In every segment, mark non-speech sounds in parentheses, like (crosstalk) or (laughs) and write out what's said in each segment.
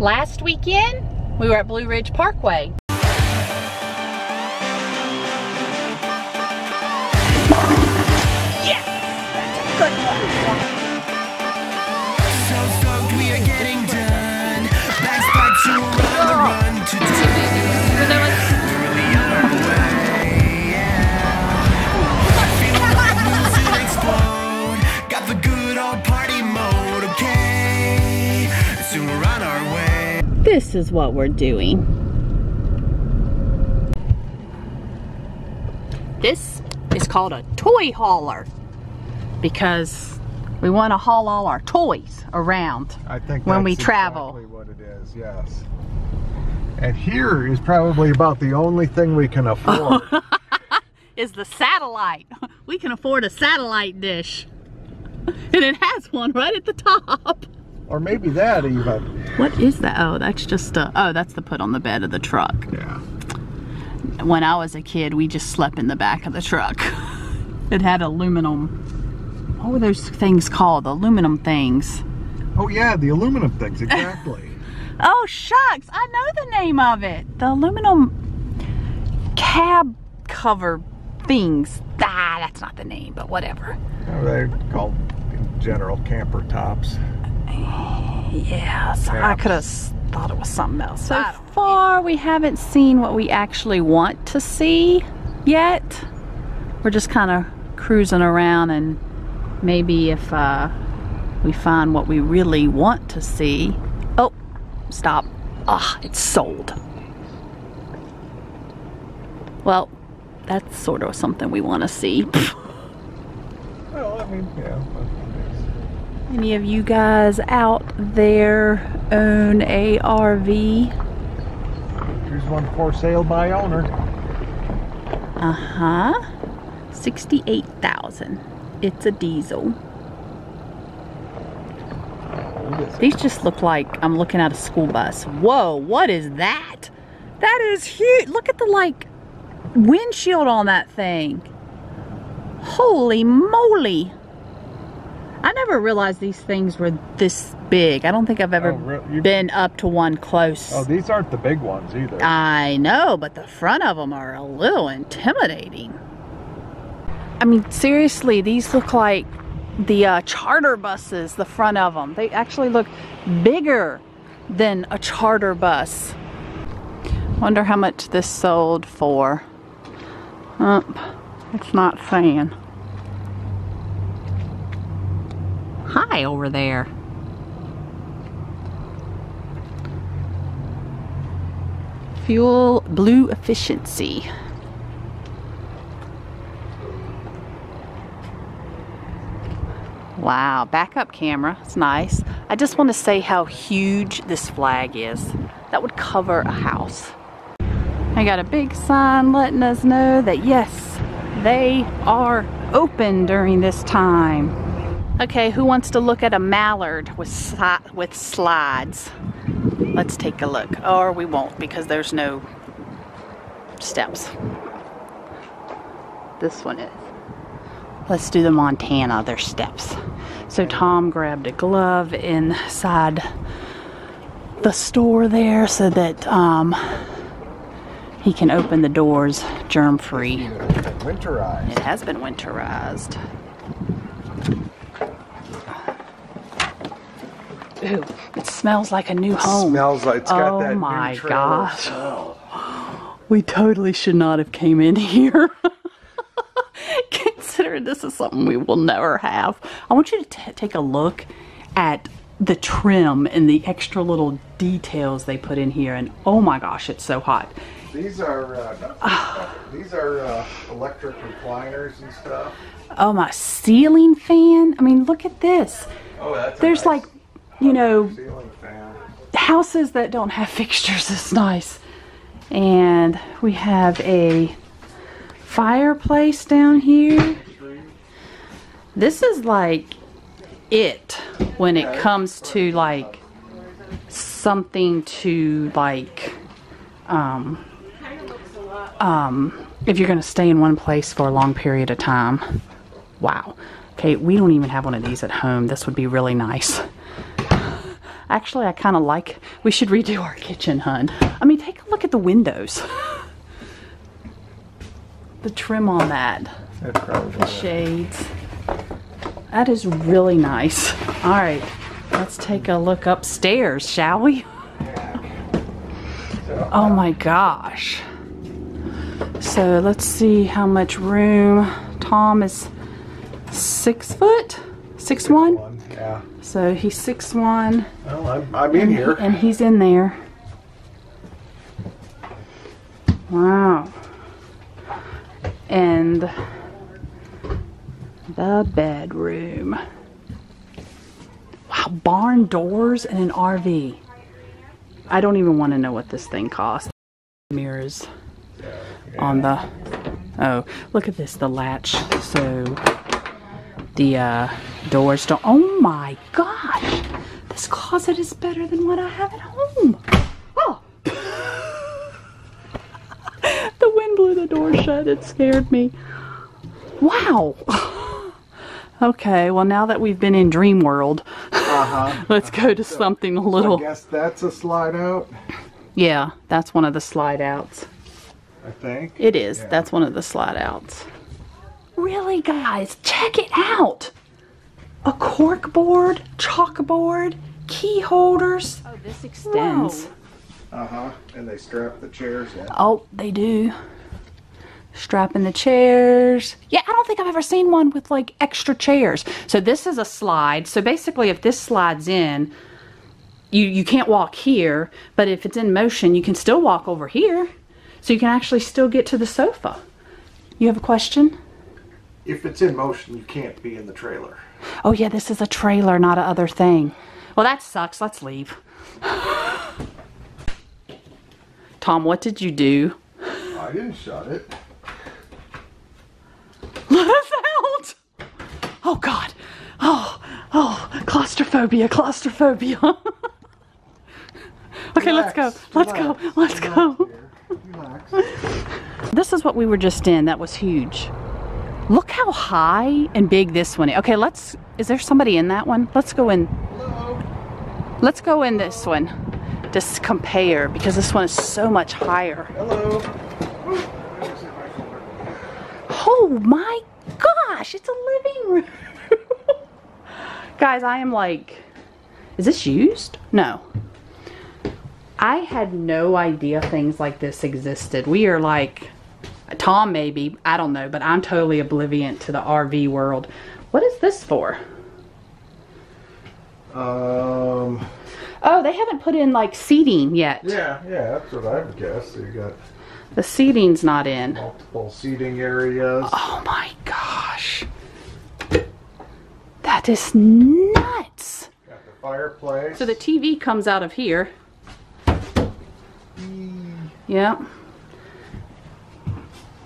Last weekend, we were at Blue Ridge Parkway. Yes! That's a good one. So stoked we are getting This is what we're doing. This is called a toy hauler because we want to haul all our toys around I think when we travel. exactly what it is, yes. And here is probably about the only thing we can afford. (laughs) Is the satellite. (laughs) We can afford a satellite dish. (laughs) And it has one right at the top. Or maybe that even. What is that? Oh, that's just a, oh, that's the put on the bed of the truck. Yeah. When I was a kid, we just slept in the back of the truck. (laughs) It had aluminum, what were those things called? Aluminum things. Oh yeah, the aluminum things, exactly. (laughs) Oh, shucks, I know the name of it. The aluminum cab cover things. Ah, that's not the name, but whatever. Oh, They're called in general camper tops. Yes, I could have thought it was something else. So far, we haven't seen what we actually want to see yet. We're just kind of cruising around, and maybe if uh, we find what we really want to see. Oh, stop. Ah, it's sold. Well, that's sort of something we want to see. (laughs) Well, I mean, yeah. Any of you guys out there own a RV? Here's one for sale by owner. Uh-huh. 68,000. It's a diesel. These just look like I'm looking at a school bus. Whoa, what is that? That is huge. Look at the like windshield on that thing. Holy moly. Never realized these things were this big. I don't think I've ever Oh, you- been up to one close. Oh, these aren't the big ones either. I know, but the front of them are a little intimidating. I mean, seriously, these look like the uh, charter buses, the front of them. They actually look bigger than a charter bus. Wonder how much this sold for. Uh, it's not saying. Hi over there. Fuel blue efficiency. Wow, backup camera. It's nice. I just want to say how huge this flag is. That would cover a house. I got a big sign letting us know that yes, they are open during this time. Okay, who wants to look at a mallard with si- with slides? Let's take a look. Or we won't because there's no steps. This one is. Let's do the Montana. There's steps. So Tom grabbed a glove inside the store there so that um, he can open the doors germ free. Winterized. It has been winterized. Ooh, it smells like a new home. Smells like it's got oh that new Oh my trailer gosh. smell. (gasps) We totally should not have came in (laughs) here. (laughs) Considering this is something we will never have. I want you to t- take a look at the trim and the extra little details they put in here and oh my gosh, it's so hot. These are uh, these are uh, electric recliners and stuff. Oh my ceiling fan. I mean, look at this. Oh, that's There's like, you know, houses that don't have (laughs) fixtures is nice. And we have a fireplace down here. This is like it when it comes to like something to like um um if you're going to stay in one place for a long period of time. Wow. Okay, we don't even have one of these at home. This would be really nice. Actually, I kind of like, we should redo our (laughs) kitchen, hun. I mean, take a look at the windows. (laughs) the trim on that, The shades. That is really nice. All right, let's take a look upstairs, shall we? Oh my gosh. So let's see how much room. Tom is six foot, six one. One, Yeah. So he's six one, Well, I'm, I'm in here. and he's in there. Wow. And the bedroom. Wow, barn doors and an RV. I don't even want to know what this thing costs. Mirrors on the. Oh, look at this, the latch. So the uh, doors don't. Oh my gosh! This closet is better than what I have at home. Oh! (laughs) the wind blew the door shut. It scared me. Wow! (laughs) okay, well, now that we've been in Dream World, Uh-huh. (laughs) let's go to something a little. I guess that's a slide out, Yeah, that's one of the slide outs. I think. It is. Yeah. That's one of the slide outs. Really, guys, check it out. A cork board, chalkboard, key holders. Oh, this extends. Uh-huh. And they strap the chairs in. Oh, they do. Strapping the chairs. Yeah, I don't think I've ever seen one with like extra chairs. So this is a slide. So basically, if this slides in, you you can't walk here. But if it's in motion, you can still walk over here. So you can actually still get to the sofa. You have a question? If it's in motion, you can't be in the trailer. Oh yeah, this is a trailer, not a other thing. Well, that sucks. Let's leave. (sighs) Tom, what did you do? I didn't shut it. (laughs) Let us out! Oh God! Oh, oh, claustrophobia, claustrophobia. (laughs) okay, let's go. Let's go. Let's relax, go. Relax. (laughs) This is what we were just in. That was huge. Look how high and big this one is. Okay, let's. Is there somebody in that one? Let's go in. Hello. Let's go in this one. Just compare because this one is so much higher. Hello. Ooh, I just hit my shoulder. Oh my gosh, it's a living room. (laughs) Guys, I am like, is this used? No. I had no idea things like this existed. We are like, Tom maybe, I don't know, but I'm totally oblivious to the RV world. What is this for? Um, Oh, they haven't put in like seating yet. yeah, yeah, that's what I would guess. So you got The seating's not in. multiple seating areas. Oh my gosh. That is nuts. Got the fireplace. So the TV comes out of here. Yeah.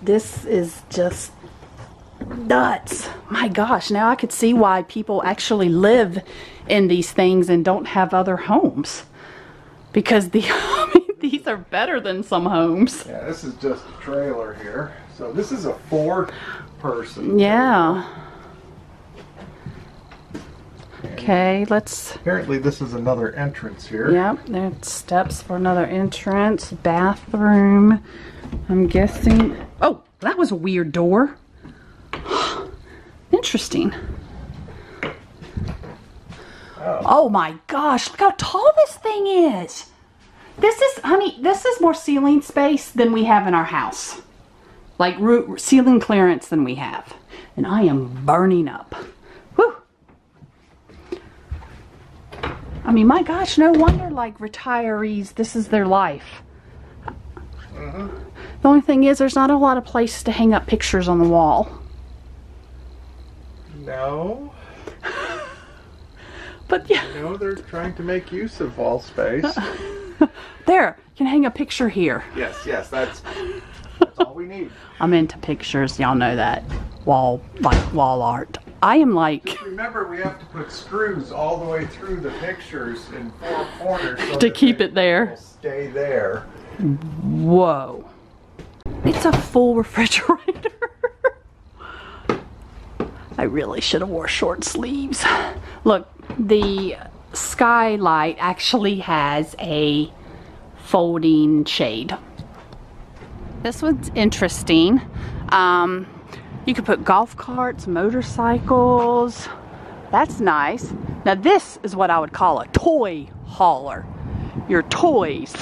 This is just nuts. My gosh, now I could see why people actually live in these things and don't have other homes. Because the (laughs) these are better than some homes. Yeah, this is just a trailer here. So this is a four person. Yeah. Okay, let's Apparently this is another entrance here. Yep, there's steps for another entrance, bathroom. I'm guessing. Oh, that was a weird door. (gasps) Interesting. Oh. oh. my gosh, look how tall this thing is. This is, honey, this is more ceiling space than we have in our house. Like roo- ceiling clearance than we have. And I am burning up. Whew. I mean, my gosh, no wonder like retirees, this is their life. Mm-hmm. The only thing is, there's not a lot of place to hang up pictures on the wall. No, (laughs) But yeah, no, they're trying to make use of wall space. (laughs) there, you can hang a picture here. yes, yes, that's that's all we need. (laughs) I'm into pictures, y'all know that. Wall, like wall art. I am like, Remember, we have to put screws all the way through the pictures in four corners so To keep it there. Stay there. whoa. It's a full refrigerator. I really should have wore short sleeves. Look, the skylight actually has a folding shade. This one's interesting. Um, you could put golf carts, motorcycles. That's nice. Now this is what I would call a toy hauler. Your toys.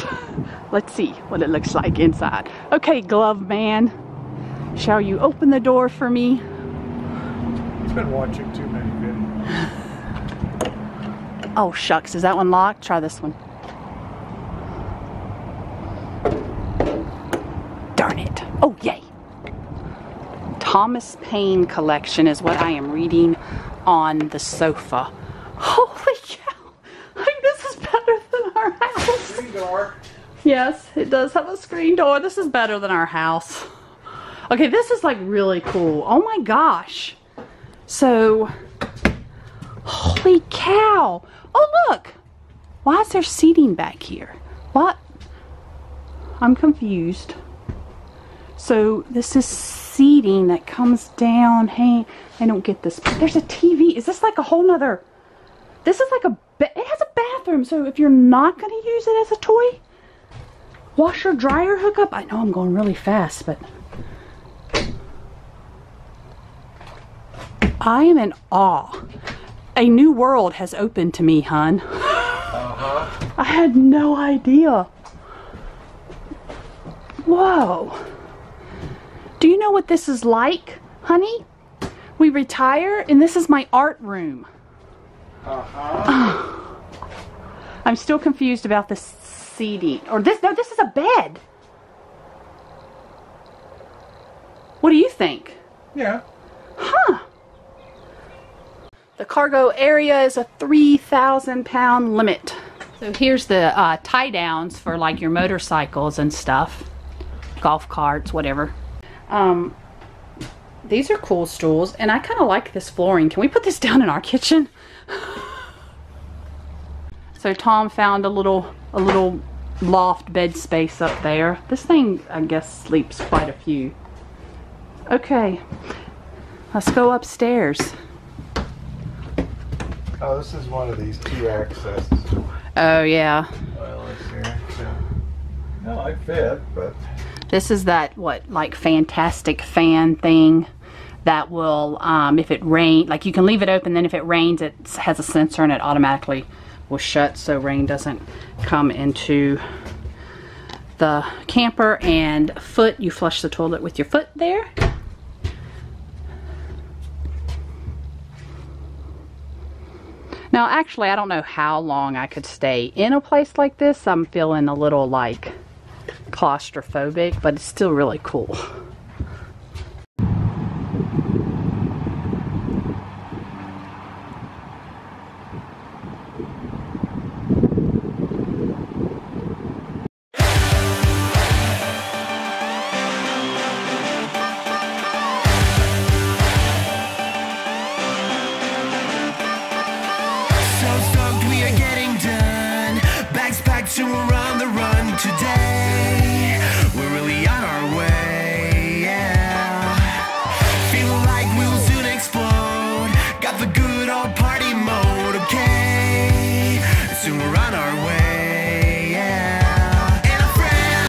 Let's see what it looks like inside. Okay, glove man. Shall you open the door for me? It's been watching too many videos. Oh shucks, is that one locked? Try this one. Darn it. Oh yay. Thomas Payne collection is what I am reading on the sofa. Holy cow. I think this is better than our house. Screen door. Yes, it does have a screen door. This is better than our house. Okay, this is like really cool. Oh my gosh. So, holy cow. Oh, look. Why is there seating back here? What? I'm confused. So, this is seating that comes down. Hey, I don't get this. There's a TV. Is this like a whole nother? This is like a. It has a bathroom. So, if you're not going to use it as a toy, washer dryer hookup. I know I'm going really fast, but I am in awe. A new world has opened to me, hun. Uh-huh. I had no idea. Whoa. Do you know what this is like, honey? We retire and this is my art room. Uh-huh. (sighs) I'm still confused about the seating. Or this, no, this is a bed. What do you think? Yeah. Huh. The cargo area is a 3,000 pound limit. So here's the uh, tie downs for like your motorcycles and stuff, golf carts, whatever. Um, these are cool stools, and I kind of like this flooring. Can we put this down in our kitchen? (laughs) so Tom found a little a little loft bed space up there. This thing, I guess, sleeps quite a few. Okay, let's go upstairs. Oh, this is one of these two access Oh yeah. no, I fit, but This is that what like fantastic fan thing that will um, if it rain like you can leave it open then if it rains it has a sensor and it automatically will shut so rain doesn't come into the camper. And foot you flush the toilet with your foot there. Now actually I don't know how long I could stay in a place like this. I'm feeling a little like claustrophobic, but it's still really cool.